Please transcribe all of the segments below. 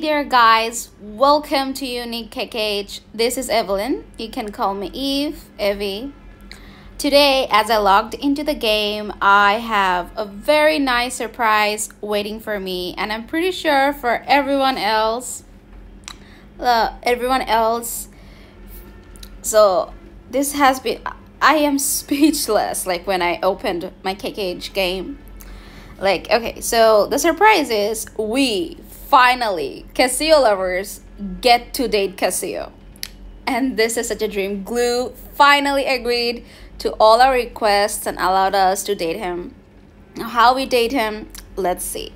There, guys. Welcome to Unique KKH. This is Evelyn. You can call me Eve, Evie. Today, as I logged into the game, I have a very nice surprise waiting for me, and I'm pretty sure for everyone else. Uh, everyone else. So, this has been. I am speechless like when I opened my KKH game. Like, okay, so the surprise is we finally, Cassio lovers, get to date Cassio. And this is such a dream. Glu finally agreed to all our requests and allowed us to date him. Now, how we date him, let's see.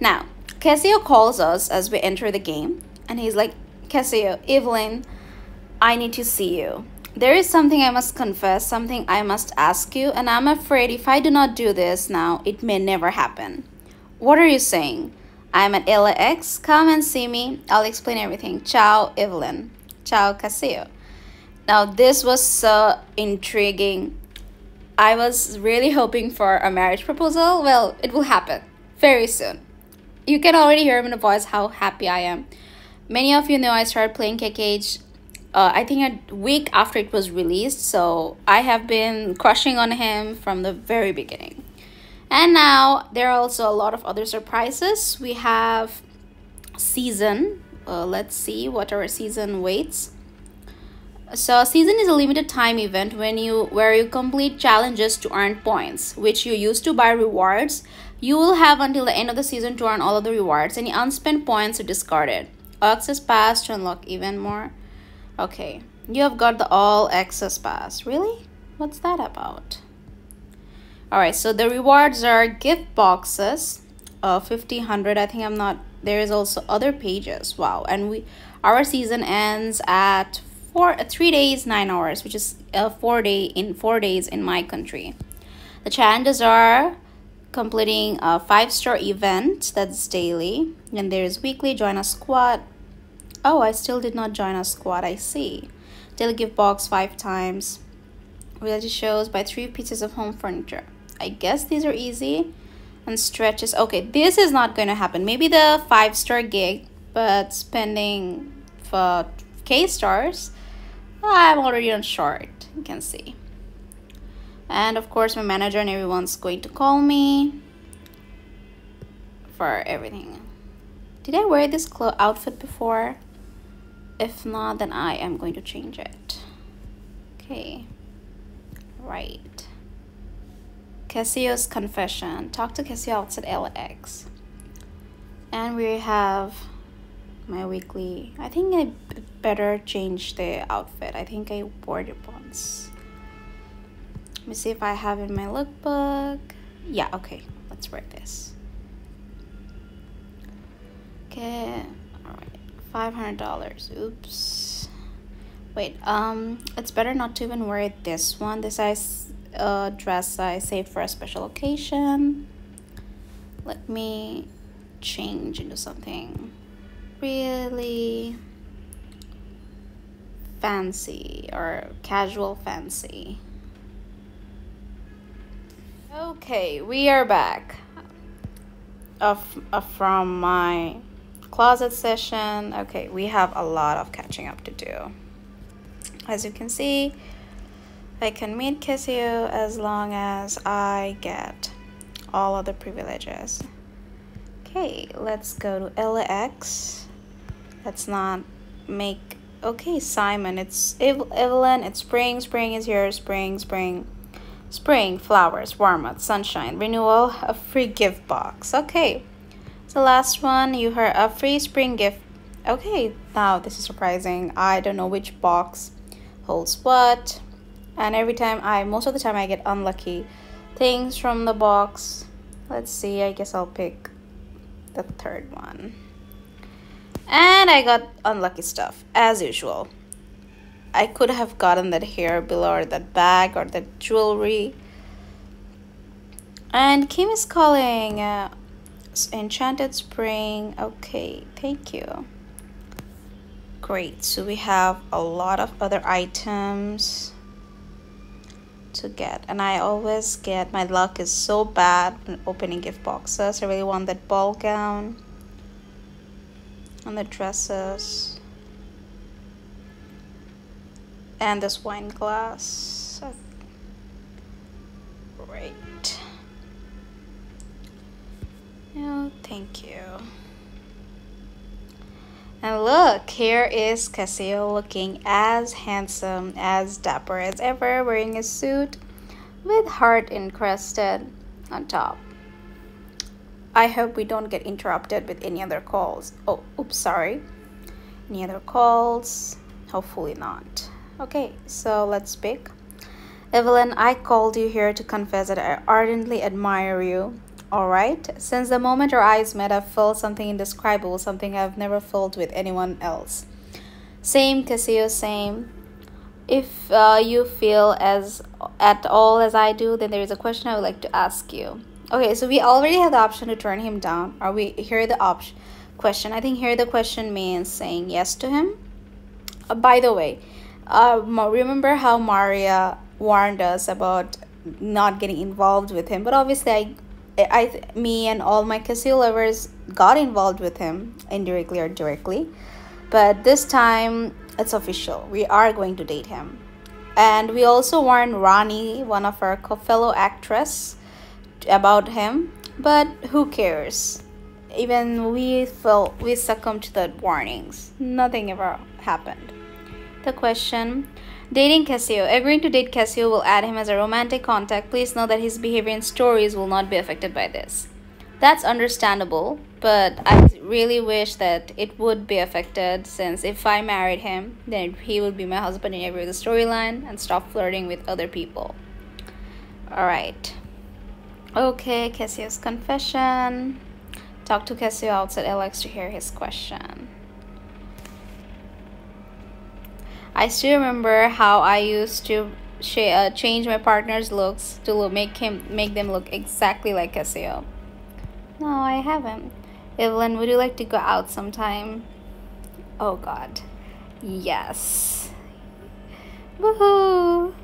Now, Cassio calls us as we enter the game, and he's like, Cassio, Evelyn, I need to see you. There is something I must confess, something I must ask you, and I'm afraid if I do not do this now, it may never happen. What are you saying? I'm at LAX. Come and see me. I'll explain everything. Ciao, Evelyn. Ciao, Cassio. Now, this was so intriguing. I was really hoping for a marriage proposal. Well, it will happen very soon. You can already hear in the voice how happy I am. Many of you know I started playing KKH uh, I think a week after it was released. So I have been crushing on him from the very beginning. And now there are also a lot of other surprises. We have season. Uh, let's see what our season waits. So season is a limited time event when you where you complete challenges to earn points, which you use to buy rewards. You will have until the end of the season to earn all of the rewards. Any unspent points are discarded. Access pass to unlock even more. Okay, you have got the all access pass. Really? What's that about? Alright, so the rewards are gift boxes. Uh, 50, 100. I think I'm not... There is also other pages. Wow. And we our season ends at four, three days, nine hours, which is uh, four day in four days in my country. The challenges are completing a five star event that's daily. And there's weekly join a squad, Oh, I still did not join a squad, I see. Daily gift box five times. Reality shows by three pieces of home furniture. I guess these are easy. And stretches. Okay, this is not going to happen. Maybe the five star gig, but spending for K stars, I'm already on short. You can see. And of course, my manager and everyone's going to call me for everything. Did I wear this outfit before? if not then I am going to change it okay right Cassio's confession. Talk to Cassio outside LX and we have my weekly I think I better change the outfit. I think I wore it once. Let me see if I have in my lookbook. Yeah okay. Let's wear this. Okay alright. $500. oops. Wait um it's better not to even wear this one. This size uh dress I saved for a special occasion let me change into something really fancy or casual fancy okay we are back of, of from my closet session. Okay, we have a lot of catching up to do. As you can see, I can meet Cassio as long as I get all of the privileges. Okay, let's go to LAX. Let's not make... Okay, Simon, it's Eve Evelyn, it's spring, spring is here, spring, spring. Spring, flowers, warmth, sunshine, renewal, a free gift box. Okay, the last one you heard a free spring gift okay now this is surprising i don't know which box holds what and every time i most of the time i get unlucky. Things from the box. Let's see i guess i'll pick the third one. And i got unlucky stuff as usual. I could have gotten that hair below or that bag or that jewelry. And kim is calling uh, enchanted spring. Okay thank you. Great so we have a lot of other items to get. And I always get my luck is so bad when opening gift boxes. I really want that ball gown and the dresses and this wine glass. Great. Oh thank you and look, here is Cassio looking as handsome, as dapper as ever, wearing a suit with heart encrusted on top. I hope we don't get interrupted with any other calls. Oh, oops, sorry. Any other calls? Hopefully not. Okay, so let's speak. Evelyn, I called you here to confess that I ardently admire you Alright, since the moment our eyes met, I felt something indescribable, something I've never felt with anyone else. Same, Cassio, same. If uh, you feel as at all as I do, then there is a question I would like to ask you. Okay, so we already have the option to turn him down. Are we here the option question? I think here the question means saying yes to him. Uh, by the way, uh, remember how Maria warned us about not getting involved with him, but obviously I I, me and all my Cassio lovers got involved with him indirectly or directly. But this time it's official. We are going to date him. And we also warned Ronnie, one of our fellow actress, about him. But who cares? Even we felt we succumbed to the warnings. Nothing ever happened. The question Dating Cassio. Agreeing to date Cassio will add him as a romantic contact. Please know that his behavior and stories will not be affected by this. That's understandable, but I really wish that it would be affected since if I married him, then he would be my husband in every other storyline and stop flirting with other people. Alright. Okay, Cassio's confession. Talk to Cassio outside Alex to hear his question. I still remember how I used to uh, change my partner's looks to look, make him make them look exactly like Cassio. No, I haven't. Evelyn, would you like to go out sometime? Oh God, yes. Woohoo!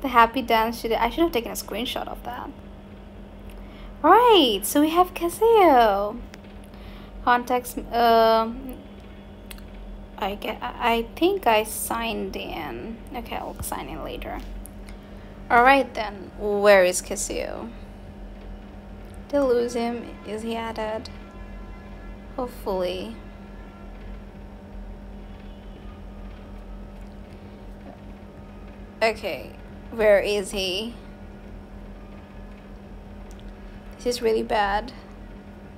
The happy dance should I should have taken a screenshot of that. Right, so we have Cassio. Contacts. Uh, I get I think I signed in. Okay, I'll sign in later. Alright then, where is Cassio? Did lose him? Is he added? Hopefully. Okay, where is he? This is really bad.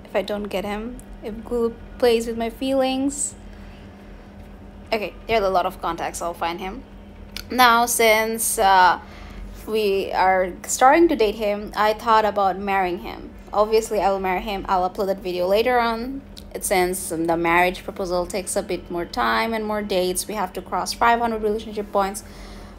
If I don't get him, if Google plays with my feelings, okay there are a lot of contacts i'll find him. Now since uh, we are starting to date him i thought about marrying him. Obviously i will marry him i'll upload that video later on. Since the marriage proposal takes a bit more time and more dates we have to cross 500 relationship points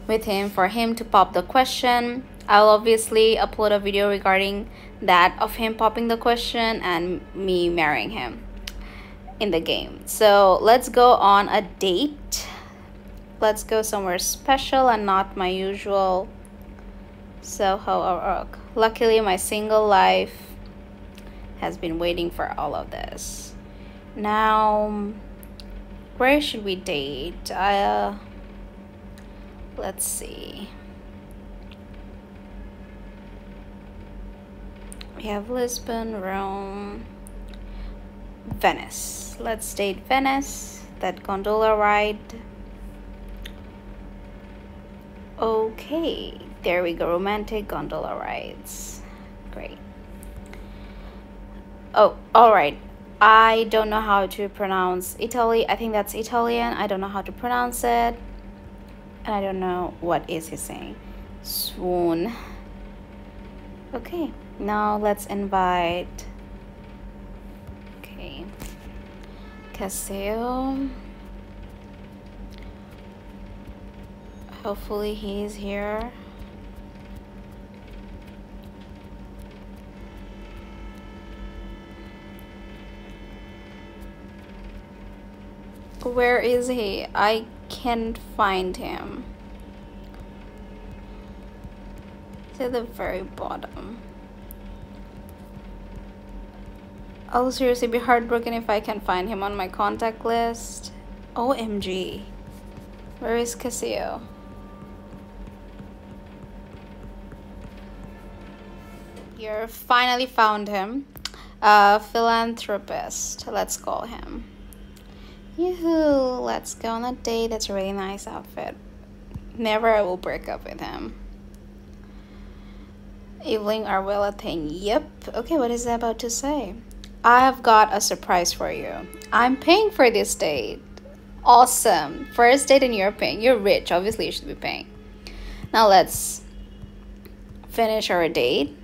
with him for him to pop the question. I'll obviously upload a video regarding that of him popping the question and me marrying him in the game. So let's go on a date. Let's go somewhere special and not my usual or Oak. Luckily, my single life has been waiting for all of this. Now, where should we date? Uh, let's see. We have Lisbon, Rome, Venice. Let's date Venice that gondola ride. Okay there we go romantic gondola rides. Great. Oh all right. I don't know how to pronounce Italy. I think that's Italian. I don't know how to pronounce it. And I don't know what is he saying. Swoon. Okay now let's invite Cassio. Hopefully he's here. Where is he? I can't find him. To the very bottom. I'll seriously be heartbroken if I can't find him on my contact list. OMG. Where is Cassio? You finally found him. A philanthropist. Let's call him. Yoo-hoo! Let's go on a date. That's a really nice outfit. Never I will break up with him. Evelyn Arwella thing. Yep. Okay, what is that about to say? I have got a surprise for you. I'm paying for this date. Awesome. First date and you're paying. You're rich. Obviously, you should be paying. Now let's finish our date.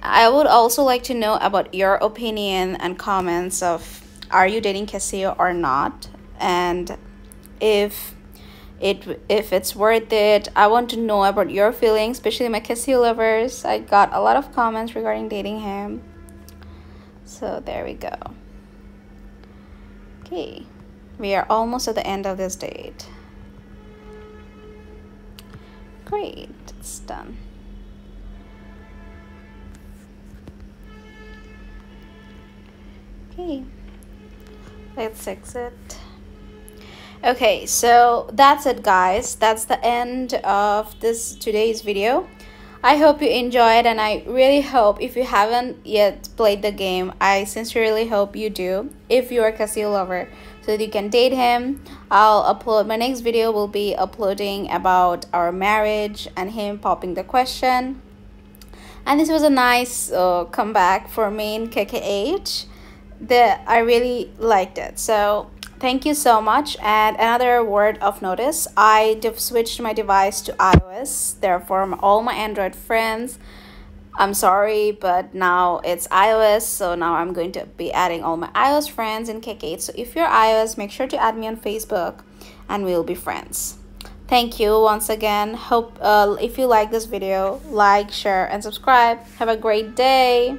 I would also like to know about your opinion and comments of are you dating Cassio or not? And if it if it's worth it, I want to know about your feelings, especially my Cassio lovers. I got a lot of comments regarding dating him. So there we go. Okay, we are almost at the end of this date. Great, it's done. Okay, let's exit. Okay, so that's it guys. That's the end of this today's video. I hope you enjoyed and I really hope if you haven't yet played the game, I sincerely hope you do if you're a lover so that you can date him. I'll upload, my next video will be uploading about our marriage and him popping the question. And this was a nice uh, comeback for me in KKH that I really liked it. So Thank you so much. And another word of notice, I switched my device to iOS. Therefore, all my Android friends, I'm sorry, but now it's iOS. So now I'm going to be adding all my iOS friends in KK. So if you're iOS, make sure to add me on Facebook and we'll be friends. Thank you once again. Hope uh, if you like this video, like, share, and subscribe. Have a great day.